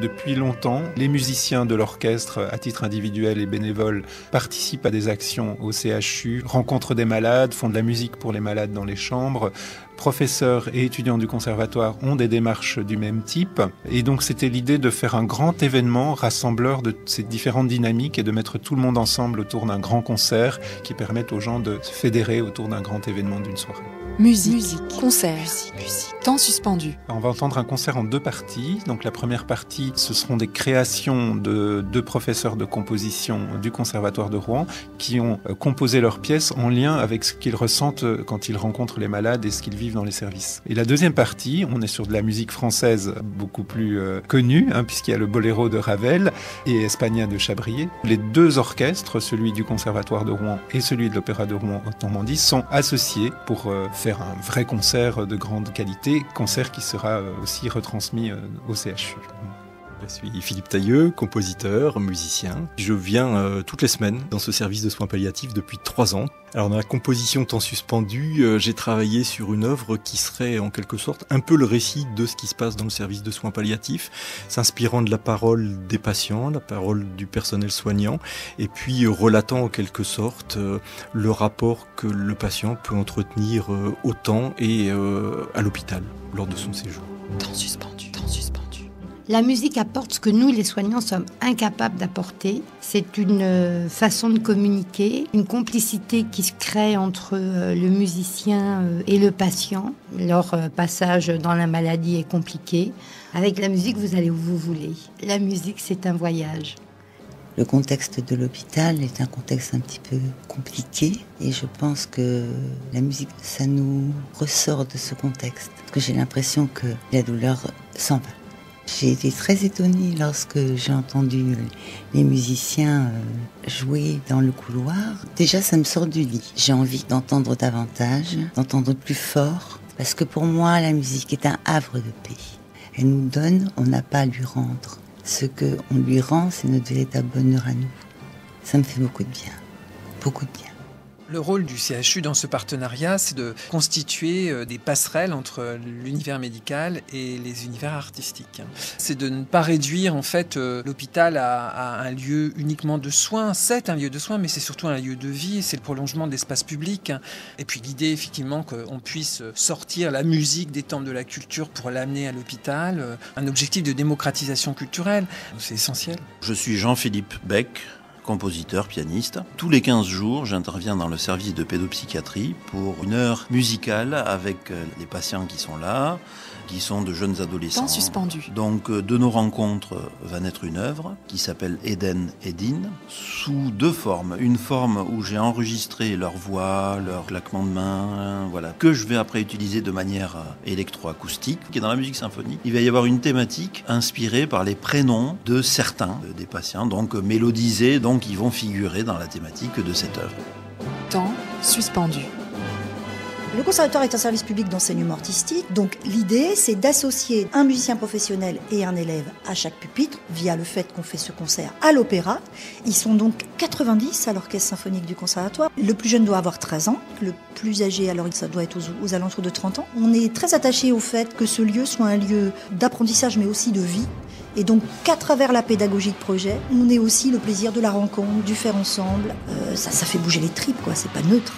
Depuis longtemps, les musiciens de l'orchestre, à titre individuel et bénévole, participent à des actions au CHU, rencontrent des malades, font de la musique pour les malades dans les chambres, professeurs et étudiants du conservatoire ont des démarches du même type. Et donc c'était l'idée de faire un grand événement rassembleur de ces différentes dynamiques et de mettre tout le monde ensemble autour d'un grand concert qui permette aux gens de se fédérer autour d'un grand événement d'une soirée. Musique, concert, musique, temps suspendu. On va entendre un concert en deux parties. Donc la première partie, ce seront des créations de deux professeurs de composition du Conservatoire de Rouen qui ont euh, composé leurs pièces en lien avec ce qu'ils ressentent euh, quand ils rencontrent les malades et ce qu'ils vivent dans les services. Et la deuxième partie, on est sur de la musique française beaucoup plus euh, connue, hein, puisqu'il y a le boléro de Ravel et Espagna de Chabrier. Les deux orchestres, celui du Conservatoire de Rouen et celui de l'Opéra de Rouen en Normandie, sont associés pour faire un vrai concert de grande qualité, concert qui sera euh, aussi retransmis euh, au CHU. Je suis Philippe Tailleux, compositeur, musicien. Je viens euh, toutes les semaines dans ce service de soins palliatifs depuis trois ans. Alors dans la composition temps suspendu, j'ai travaillé sur une œuvre qui serait en quelque sorte un peu le récit de ce qui se passe dans le service de soins palliatifs, s'inspirant de la parole des patients, la parole du personnel soignant, et puis relatant en quelque sorte le rapport que le patient peut entretenir au temps et à l'hôpital lors de son séjour. Temps suspendu, temps suspendu. La musique apporte ce que nous, les soignants, sommes incapables d'apporter. C'est une euh, façon de communiquer, une complicité qui se crée entre euh, le musicien euh, et le patient. Leur passage dans la maladie est compliqué. Avec la musique, vous allez où vous voulez. La musique, c'est un voyage. Le contexte de l'hôpital est un contexte un petit peu compliqué et je pense que la musique, ça nous ressort de ce contexte. Parce que j'ai l'impression que la douleur s'en va. J'ai été très étonnée lorsque j'ai entendu les musiciens euh, jouer dans le couloir. Déjà, ça me sort du lit. J'ai envie d'entendre davantage, d'entendre plus fort, parce que pour moi, la musique est un havre de paix. Elle nous donne, on n'a pas à lui rendre. Ce qu'on lui rend, c'est notre véritable bonheur à nous. Ça me fait beaucoup de bien. Beaucoup de bien. Le rôle du CHU dans ce partenariat, c'est de constituer euh, des passerelles entre l'univers médical et les univers artistiques. C'est de ne pas réduire en fait euh, l'hôpital à, un lieu uniquement de soins. C'est un lieu de soins, mais c'est surtout un lieu de vie. C'est le prolongement de l'espace public. Et puis l'idée, effectivement, qu'on puisse sortir la musique des temples de la culture pour l'amener à l'hôpital, euh, un objectif de démocratisation culturelle, c'est essentiel. Je suis Jean-Philippe Beck compositeur, pianiste. Tous les 15 jours, j'interviens dans le service de pédopsychiatrie pour une heure musicale avec euh, les patients qui sont là, qui sont de jeunes adolescents. suspendu. Donc euh, de nos rencontres va naître une œuvre qui s'appelle Eden Edin, sous deux formes. Une forme où j'ai enregistré leur voix, leur claquement de main, voilà, que je vais après utiliser de manière euh, électroacoustique, qui est dans la musique symphonique. Il va y avoir une thématique inspirée par les prénoms de certains des patients, donc mélodisés, donc ils vont figurer dans la thématique de cette œuvre. Temps suspendu. Le conservatoire est un service public d'enseignement artistique, donc l'idée c'est d'associer un musicien professionnel et un élève à chaque pupitre via le fait qu'on fait ce concert à l'opéra. Ils sont donc 90 à l'orchestre symphonique du conservatoire. Le plus jeune doit avoir 13 ans, le plus âgé alors ça doit être aux, aux alentours de 30 ans. On est très attaché au fait que ce lieu soit un lieu d'apprentissage mais aussi de vie. Et donc, qu'à travers la pédagogie de projet, on ait aussi le plaisir de la rencontre, du faire ensemble. Euh, ça, ça fait bouger les tripes, quoi. C'est pas neutre.